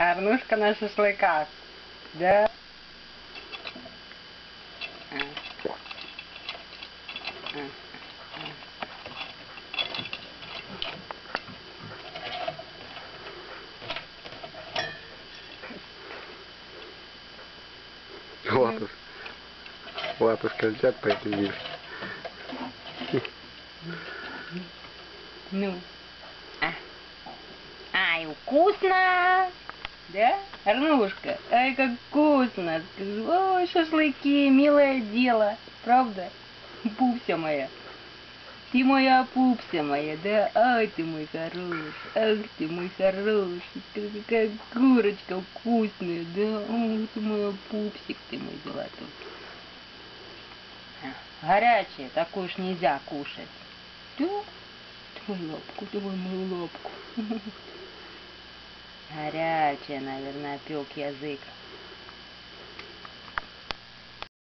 Арнушка на шашлыках. Да? А. А. Лапушка. Лапушка взять появилась. Ну. А. Ай, вкусно! Да, Арнушка? Ай, как вкусно! Ой, шашлыки, милое дело. Правда? Пупся моя. Ты моя пупся моя, да? Ай, ты мой хороший. Ах, ты мой хороший. Ты какая курочка вкусная, да? Ой, ты моя пупсик, ты мой золотой. Горячее, такое уж нельзя кушать. Да? Давай лапку, давай мою лапку. Горячая, наверное, опек язык.